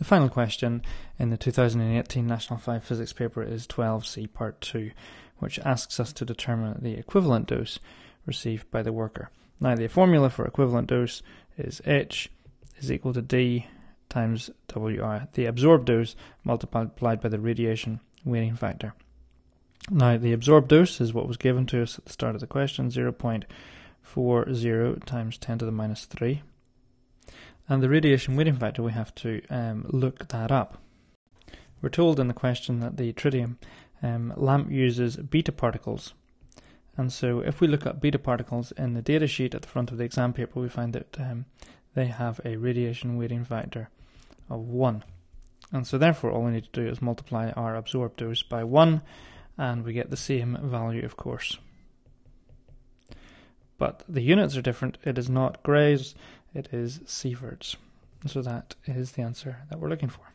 The final question in the 2018 National 5 Physics paper is 12C Part 2, which asks us to determine the equivalent dose received by the worker. Now, the formula for equivalent dose is H is equal to D times WR, the absorbed dose multiplied by the radiation weighting factor. Now, the absorbed dose is what was given to us at the start of the question 0.40 times 10 to the minus 3. And the radiation weighting factor, we have to um, look that up. We're told in the question that the tritium um, lamp uses beta particles. And so, if we look at beta particles in the data sheet at the front of the exam paper, we find that um, they have a radiation weighting factor of 1. And so, therefore, all we need to do is multiply our absorbed dose by 1 and we get the same value, of course. But the units are different. It is not grays, it is sieverts. So that is the answer that we're looking for.